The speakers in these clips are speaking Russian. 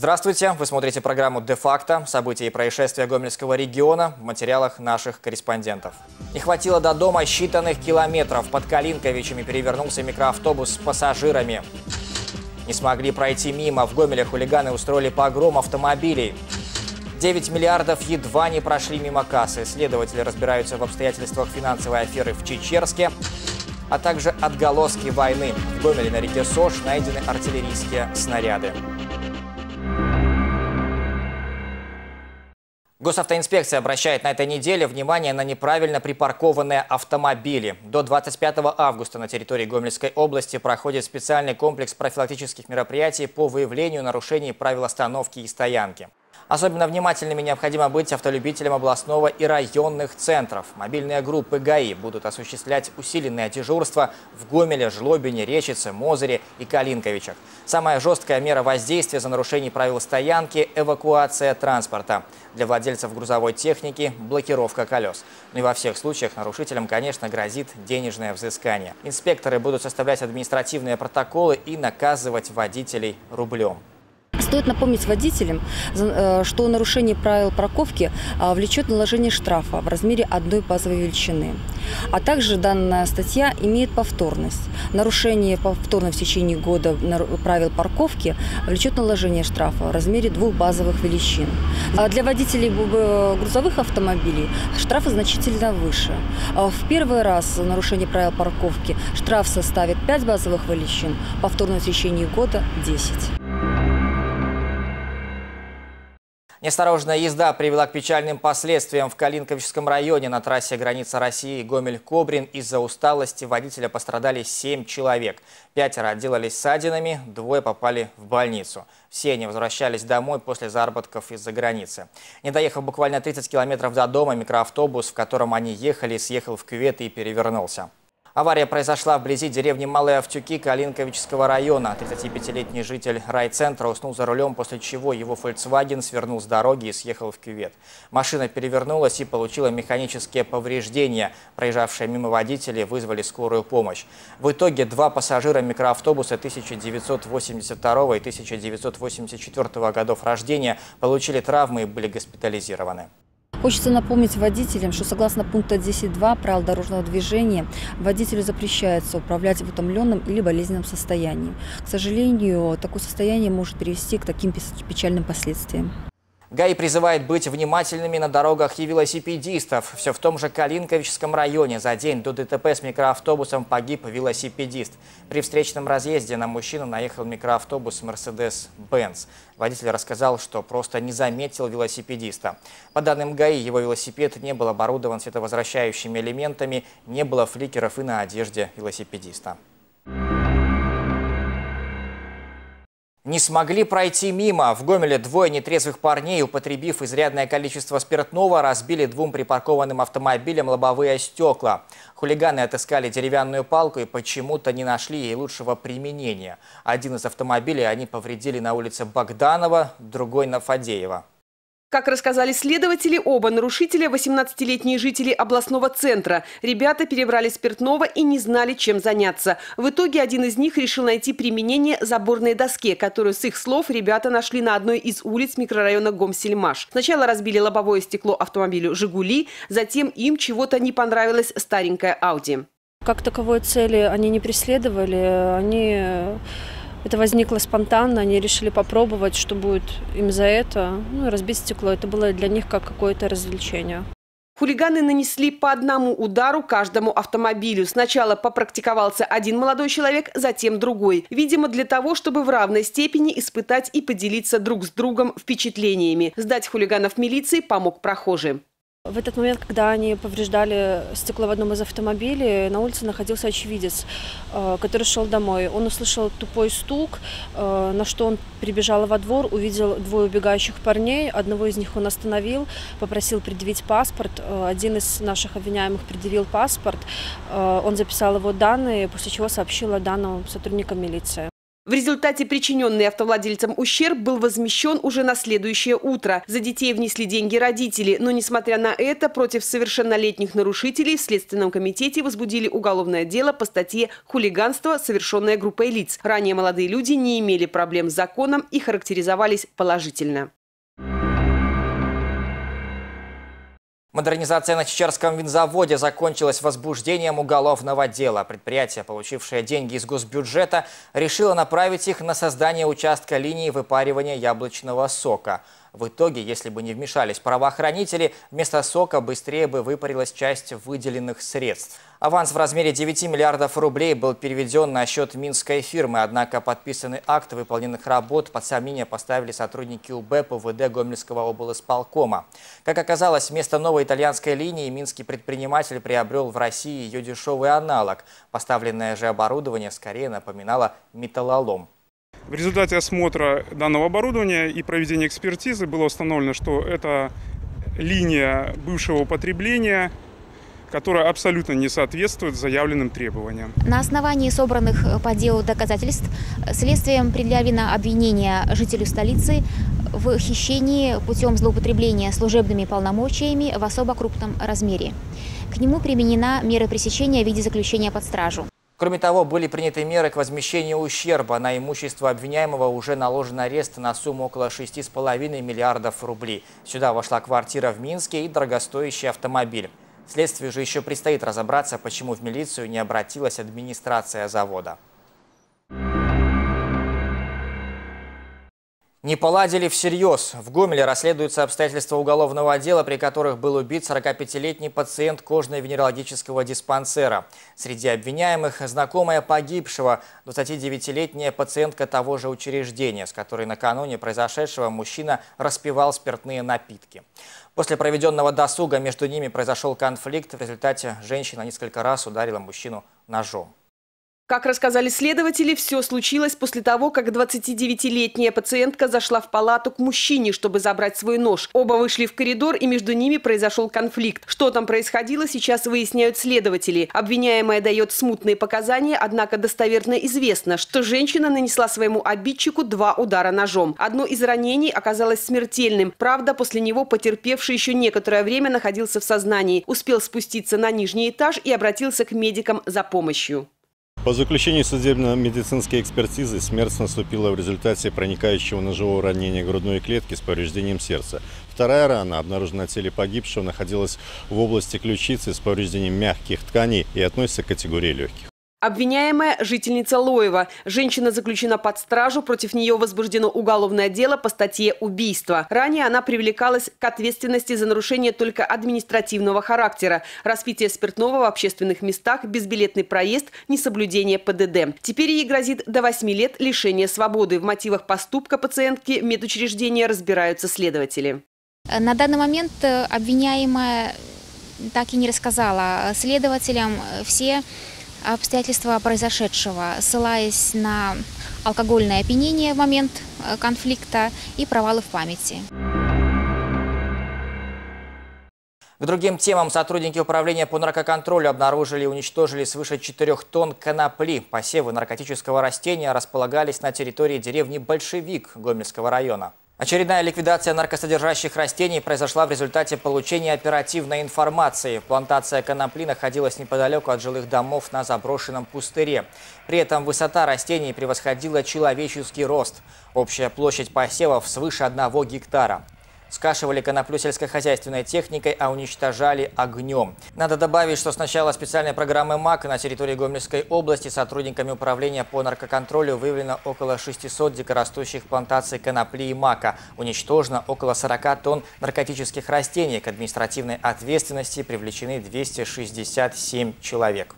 Здравствуйте! Вы смотрите программу «Де-факто. События и происшествия Гомельского региона» в материалах наших корреспондентов. Не хватило до дома считанных километров. Под Калинковичами перевернулся микроавтобус с пассажирами. Не смогли пройти мимо. В Гомеле хулиганы устроили погром автомобилей. 9 миллиардов едва не прошли мимо кассы. Следователи разбираются в обстоятельствах финансовой аферы в Чечерске а также отголоски войны. В Гомеле на реке Сош найдены артиллерийские снаряды. Госавтоинспекция обращает на этой неделе внимание на неправильно припаркованные автомобили. До 25 августа на территории Гомельской области проходит специальный комплекс профилактических мероприятий по выявлению нарушений правил остановки и стоянки. Особенно внимательными необходимо быть автолюбителям областного и районных центров. Мобильные группы ГАИ будут осуществлять усиленное дежурство в Гомеле, Жлобине, Речице, Мозыре и Калинковичах. Самая жесткая мера воздействия за нарушение правил стоянки – эвакуация транспорта. Для владельцев грузовой техники – блокировка колес. Ну и во всех случаях нарушителям, конечно, грозит денежное взыскание. Инспекторы будут составлять административные протоколы и наказывать водителей рублем. Стоит напомнить водителям, э, что нарушение правил парковки а, влечет наложение штрафа в размере одной базовой величины. А также данная статья имеет повторность. Нарушение повторно в течение года правил парковки влечет наложение штрафа в размере двух базовых величин. А для водителей грузовых автомобилей штрафы значительно выше. А в первый раз нарушение правил парковки штраф составит 5 базовых величин, повторно в течение года 10. Неосторожная езда привела к печальным последствиям в Калинковическом районе на трассе граница России Гомель-Кобрин. Из-за усталости водителя пострадали 7 человек. Пятеро отделались ссадинами, двое попали в больницу. Все они возвращались домой после заработков из-за границы. Не доехав буквально 30 километров до дома, микроавтобус, в котором они ехали, съехал в кювет и перевернулся. Авария произошла вблизи деревни Малые Автюки Калинковического района. 35-летний житель райцентра уснул за рулем, после чего его Volkswagen свернул с дороги и съехал в кювет. Машина перевернулась и получила механические повреждения. Проезжавшие мимо водители вызвали скорую помощь. В итоге два пассажира микроавтобуса 1982 и 1984 годов рождения получили травмы и были госпитализированы. Хочется напомнить водителям, что согласно пункта 10.2 правил дорожного движения водителю запрещается управлять в утомленном или болезненном состоянии. К сожалению, такое состояние может привести к таким печальным последствиям. ГАИ призывает быть внимательными на дорогах и велосипедистов. Все в том же Калинковическом районе. За день до ДТП с микроавтобусом погиб велосипедист. При встречном разъезде на мужчину наехал микроавтобус Mercedes-Benz. Водитель рассказал, что просто не заметил велосипедиста. По данным ГАИ, его велосипед не был оборудован световозвращающими элементами, не было фликеров и на одежде велосипедиста. Не смогли пройти мимо. В Гомеле двое нетрезвых парней, употребив изрядное количество спиртного, разбили двум припаркованным автомобилям лобовые стекла. Хулиганы отыскали деревянную палку и почему-то не нашли ей лучшего применения. Один из автомобилей они повредили на улице Богданова, другой на Фадеева. Как рассказали следователи, оба нарушителя – 18-летние жители областного центра. Ребята перебрали спиртного и не знали, чем заняться. В итоге один из них решил найти применение заборной доске, которую, с их слов, ребята нашли на одной из улиц микрорайона Гомсельмаш. Сначала разбили лобовое стекло автомобилю «Жигули», затем им чего-то не понравилась старенькая «Ауди». Как таковой цели они не преследовали, они это возникло спонтанно, они решили попробовать, что будет им за это. Ну разбить стекло. Это было для них как какое-то развлечение. Хулиганы нанесли по одному удару каждому автомобилю. Сначала попрактиковался один молодой человек, затем другой. Видимо, для того, чтобы в равной степени испытать и поделиться друг с другом впечатлениями. Сдать хулиганов милиции помог прохожий. В этот момент, когда они повреждали стекло в одном из автомобилей, на улице находился очевидец, э, который шел домой. Он услышал тупой стук, э, на что он прибежал во двор, увидел двое убегающих парней. Одного из них он остановил, попросил предъявить паспорт. Э, один из наших обвиняемых предъявил паспорт. Он записал его данные, после чего сообщил о данном сотрудникам милиции. В результате причиненный автовладельцам ущерб был возмещен уже на следующее утро. За детей внесли деньги родители, но, несмотря на это, против совершеннолетних нарушителей в Следственном комитете возбудили уголовное дело по статье «Хулиганство, совершенное группой лиц». Ранее молодые люди не имели проблем с законом и характеризовались положительно. Модернизация на Чечерском винзаводе закончилась возбуждением уголовного дела. Предприятие, получившее деньги из госбюджета, решило направить их на создание участка линии выпаривания яблочного сока – в итоге, если бы не вмешались правоохранители, вместо сока быстрее бы выпарилась часть выделенных средств. Аванс в размере 9 миллиардов рублей был переведен на счет минской фирмы, однако подписанный акт выполненных работ под сомнение поставили сотрудники УБ ПВД Гомельского облсполкома. Как оказалось, вместо новой итальянской линии минский предприниматель приобрел в России ее дешевый аналог. Поставленное же оборудование скорее напоминало металлолом. В результате осмотра данного оборудования и проведения экспертизы было установлено, что это линия бывшего употребления, которая абсолютно не соответствует заявленным требованиям. На основании собранных по делу доказательств следствием предъявлено обвинение жителю столицы в хищении путем злоупотребления служебными полномочиями в особо крупном размере. К нему применена мера пресечения в виде заключения под стражу. Кроме того, были приняты меры к возмещению ущерба. На имущество обвиняемого уже наложен арест на сумму около 6,5 миллиардов рублей. Сюда вошла квартира в Минске и дорогостоящий автомобиль. Следствию же еще предстоит разобраться, почему в милицию не обратилась администрация завода. Не поладили всерьез. В Гомеле расследуются обстоятельства уголовного дела, при которых был убит 45-летний пациент кожно-венерологического диспансера. Среди обвиняемых знакомая погибшего, 29-летняя пациентка того же учреждения, с которой накануне произошедшего мужчина распивал спиртные напитки. После проведенного досуга между ними произошел конфликт. В результате женщина несколько раз ударила мужчину ножом. Как рассказали следователи, все случилось после того, как 29-летняя пациентка зашла в палату к мужчине, чтобы забрать свой нож. Оба вышли в коридор, и между ними произошел конфликт. Что там происходило, сейчас выясняют следователи. Обвиняемая дает смутные показания, однако достоверно известно, что женщина нанесла своему обидчику два удара ножом. Одно из ранений оказалось смертельным. Правда, после него потерпевший еще некоторое время находился в сознании. Успел спуститься на нижний этаж и обратился к медикам за помощью. По заключению судебно-медицинской экспертизы смерть наступила в результате проникающего ножевого ранения грудной клетки с повреждением сердца. Вторая рана, обнаружена на теле погибшего, находилась в области ключицы с повреждением мягких тканей и относится к категории легких. Обвиняемая – жительница Лоева. Женщина заключена под стражу, против нее возбуждено уголовное дело по статье «Убийство». Ранее она привлекалась к ответственности за нарушение только административного характера, распитие спиртного в общественных местах, безбилетный проезд, несоблюдение ПДД. Теперь ей грозит до 8 лет лишения свободы. В мотивах поступка пациентки медучреждения разбираются следователи. На данный момент э, обвиняемая так и не рассказала следователям все обстоятельства произошедшего, ссылаясь на алкогольное опьянение в момент э, конфликта и провалы в памяти. К другим темам сотрудники управления по наркоконтролю обнаружили и уничтожили свыше 4 тонн конопли. Посевы наркотического растения располагались на территории деревни Большевик Гомельского района. Очередная ликвидация наркосодержащих растений произошла в результате получения оперативной информации. Плантация конопли находилась неподалеку от жилых домов на заброшенном пустыре. При этом высота растений превосходила человеческий рост. Общая площадь посевов свыше одного гектара. Скашивали коноплю сельскохозяйственной техникой, а уничтожали огнем. Надо добавить, что с начала специальной программы МАК на территории Гомельской области сотрудниками управления по наркоконтролю выявлено около 600 дикорастущих плантаций конопли и мака. Уничтожено около 40 тонн наркотических растений. К административной ответственности привлечены 267 человек.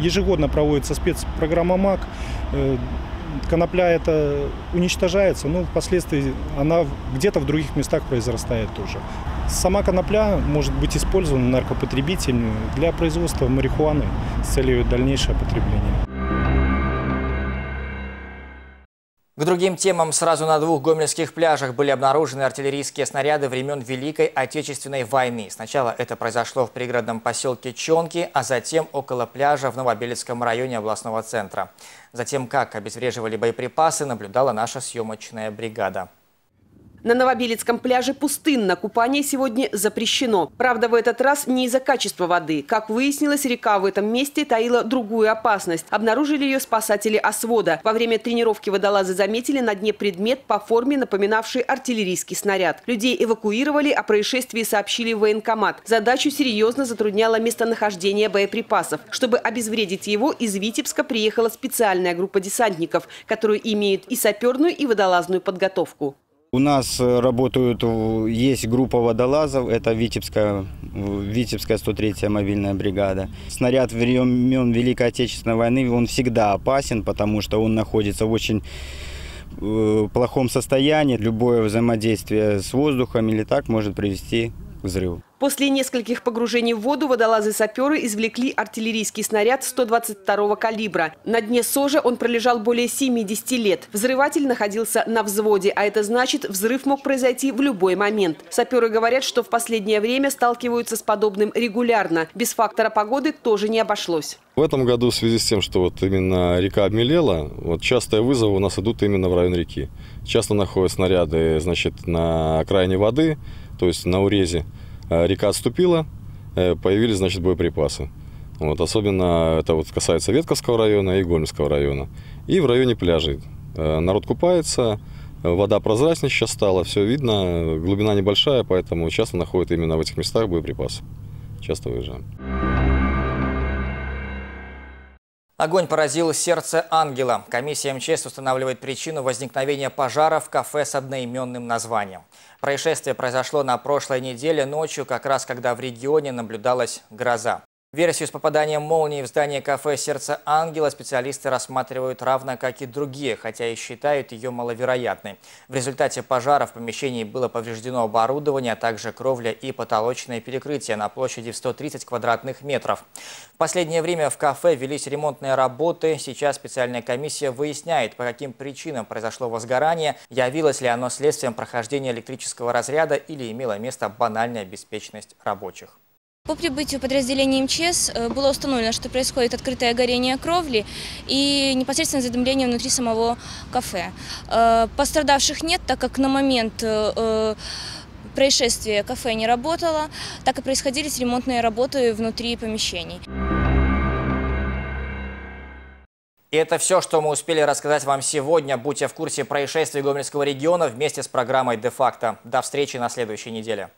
Ежегодно проводится спецпрограмма МАК э, конопля это уничтожается, но впоследствии она где-то в других местах произрастает тоже. Сама конопля может быть использована наркопотребителями для производства марихуаны с целью дальнейшего потребления. К другим темам сразу на двух гомельских пляжах были обнаружены артиллерийские снаряды времен Великой Отечественной войны. Сначала это произошло в пригородном поселке Чонки, а затем около пляжа в Новобелецком районе областного центра. Затем, как обезвреживали боеприпасы, наблюдала наша съемочная бригада. На Новобелецком пляже пустынно, купание сегодня запрещено. Правда, в этот раз не из-за качества воды. Как выяснилось, река в этом месте таила другую опасность. Обнаружили ее спасатели освода. Во время тренировки водолазы заметили на дне предмет по форме, напоминавший артиллерийский снаряд. Людей эвакуировали, о происшествии сообщили в военкомат. Задачу серьезно затрудняло местонахождение боеприпасов. Чтобы обезвредить его, из Витебска приехала специальная группа десантников, которая имеет и саперную, и водолазную подготовку. У нас э, работают, есть группа водолазов, это Витебская, Витебская 103-я мобильная бригада. Снаряд времен Великой Отечественной войны, он всегда опасен, потому что он находится в очень э, плохом состоянии. Любое взаимодействие с воздухом или так может привести к взрыву. После нескольких погружений в воду водолазы-саперы извлекли артиллерийский снаряд 122 калибра. На дне Сожа он пролежал более 70 лет. Взрыватель находился на взводе, а это значит, взрыв мог произойти в любой момент. Саперы говорят, что в последнее время сталкиваются с подобным регулярно. Без фактора погоды тоже не обошлось. В этом году в связи с тем, что вот именно река обмелела, вот частые вызовы у нас идут именно в район реки. Часто находят снаряды значит, на окраине воды, то есть на урезе. Э, река отступила, э, появились, значит, боеприпасы. Вот, особенно это вот касается Ветковского района и Гомельского района. И в районе пляжей. Э, народ купается, вода прозрачнее сейчас стала, все видно, глубина небольшая, поэтому часто находят именно в этих местах боеприпасы. Часто выезжаем. Огонь поразил сердце ангела. Комиссия МЧС устанавливает причину возникновения пожара в кафе с одноименным названием. Происшествие произошло на прошлой неделе ночью, как раз когда в регионе наблюдалась гроза. Версию с попаданием молнии в здание кафе «Сердце ангела» специалисты рассматривают равно как и другие, хотя и считают ее маловероятной. В результате пожара в помещении было повреждено оборудование, а также кровля и потолочное перекрытие на площади в 130 квадратных метров. В последнее время в кафе велись ремонтные работы. Сейчас специальная комиссия выясняет, по каким причинам произошло возгорание, явилось ли оно следствием прохождения электрического разряда или имела место банальная беспечность рабочих. По прибытию подразделения МЧС э, было установлено, что происходит открытое горение кровли и непосредственно задымление внутри самого кафе. Э, пострадавших нет, так как на момент э, происшествия кафе не работало, так и происходили ремонтные работы внутри помещений. И это все, что мы успели рассказать вам сегодня. Будьте в курсе происшествий Гомельского региона вместе с программой «Де-факто». До встречи на следующей неделе.